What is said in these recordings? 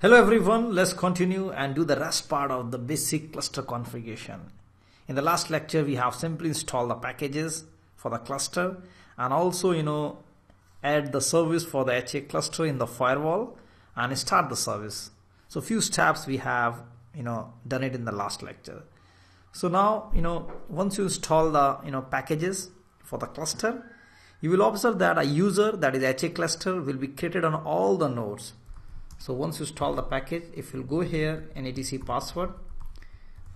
Hello everyone, let's continue and do the rest part of the basic cluster configuration. In the last lecture, we have simply installed the packages for the cluster and also, you know, add the service for the HA cluster in the firewall and start the service. So few steps we have, you know, done it in the last lecture. So now, you know, once you install the, you know, packages for the cluster, you will observe that a user that is HA cluster will be created on all the nodes so once you install the package if you go here etc password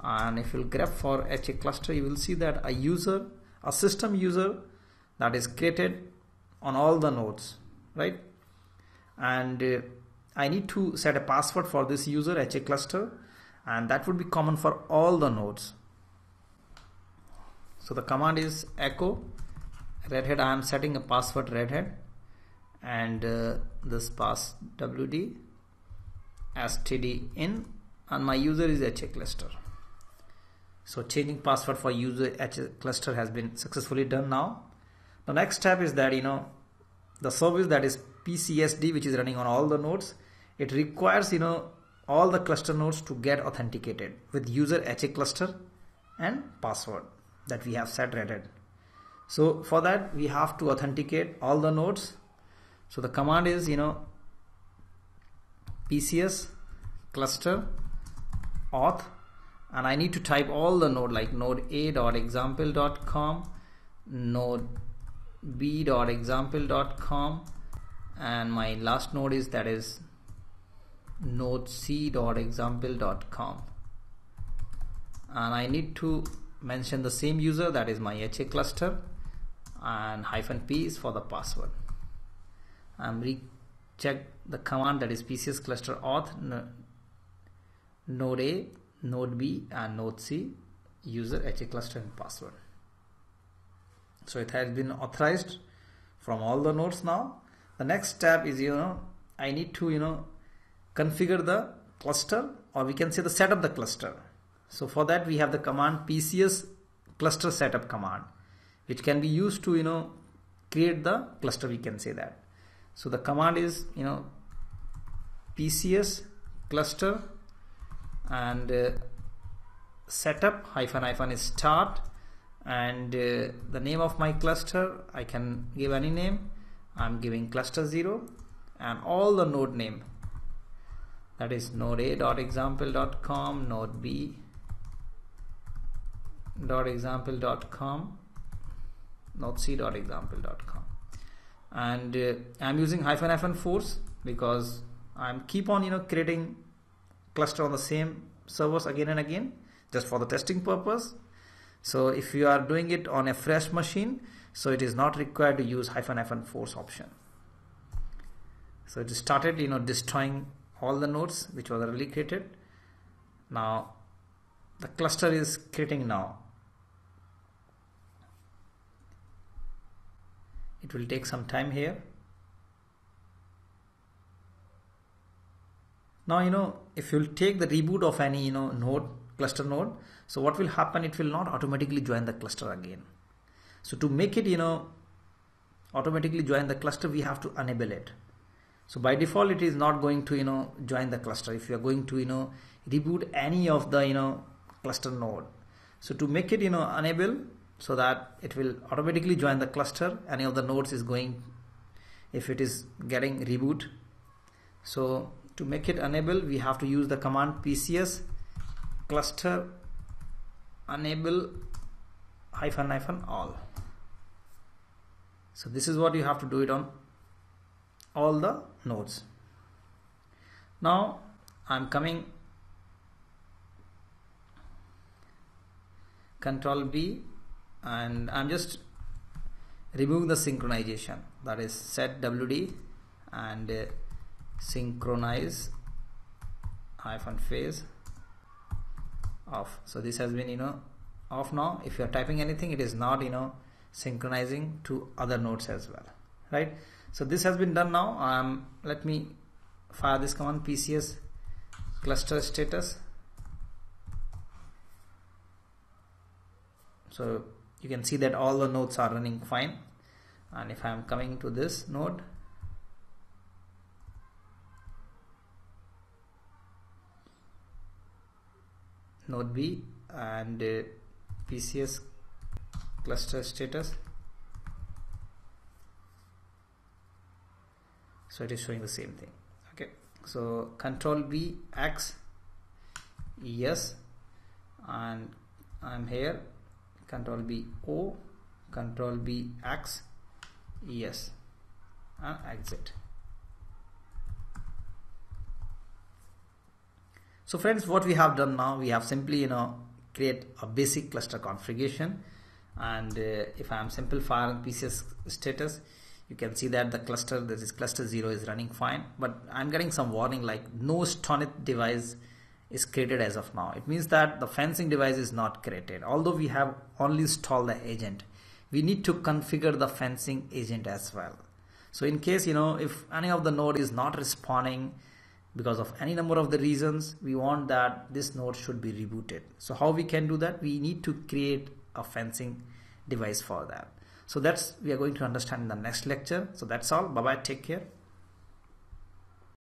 and if you grep for HA cluster you will see that a user a system user that is created on all the nodes right? And uh, I need to set a password for this user HA cluster and that would be common for all the nodes. So the command is echo red hat I am setting a password red hat and uh, this pass wd std in and my user is HA cluster. So changing password for user HA cluster has been successfully done now. The next step is that you know the service that is PCSD which is running on all the nodes it requires you know all the cluster nodes to get authenticated with user HA cluster and password that we have set redhat. So for that we have to authenticate all the nodes. So the command is you know PCS cluster auth and I need to type all the node like node a.example.com node b.example.com and my last node is that is node c.example.com and I need to mention the same user that is my HA cluster and hyphen p is for the password. I'm check the command that is PCS cluster auth node A, node B and node C user HA cluster and password. So it has been authorized from all the nodes now. The next step is you know I need to you know configure the cluster or we can say the setup the cluster. So for that we have the command PCS cluster setup command which can be used to you know create the cluster we can say that so the command is you know pcs cluster and uh, setup hyphen hyphen is start and uh, the name of my cluster I can give any name. I'm giving cluster 0 and all the node name. That is node a dot example dot com node b dot example dot com node c dot example dot com and uh, I'm using hyphen hyphen force because I'm keep on you know creating cluster on the same servers again and again just for the testing purpose. So if you are doing it on a fresh machine so it is not required to use hyphen hyphen force option. So it started you know destroying all the nodes which was already created. Now the cluster is creating now it will take some time here. Now you know if you'll take the reboot of any you know node cluster node so what will happen? It will not automatically join the cluster again. So to make it you know automatically join the cluster we have to enable it. So by default it is not going to you know join the cluster. If you are going to you know reboot any of the you know cluster node. So to make it you know enable so that it will automatically join the cluster. Any of the nodes is going if it is getting reboot. So to make it enable we have to use the command pcs cluster enable hyphen hyphen all. So this is what you have to do it on all the nodes. Now I'm coming control B and I'm just removing the synchronization. That is set WD and uh, synchronize hyphen panes off. So this has been you know off now. If you are typing anything it is not you know synchronizing to other nodes as well right? So this has been done now. Um, let me fire this command pcs cluster status. So you can see that all the nodes are running fine. And if I am coming to this node node B and uh, PCS cluster status. So it is showing the same thing. Okay. So control B X yes and I'm here control B O control B X yes and exit. So friends what we have done now we have simply you know create a basic cluster configuration. And uh, if I am simplifying PCS status you can see that the cluster this is cluster 0 is running fine. But I'm getting some warning like no STONITH device is created as of now. It means that the fencing device is not created. Although we have only installed the agent we need to configure the fencing agent as well. So in case you know if any of the node is not responding because of any number of the reasons we want that this node should be rebooted. So how we can do that? We need to create a fencing device for that. So that's we are going to understand in the next lecture. So that's all. Bye bye take care